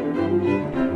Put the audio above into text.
Música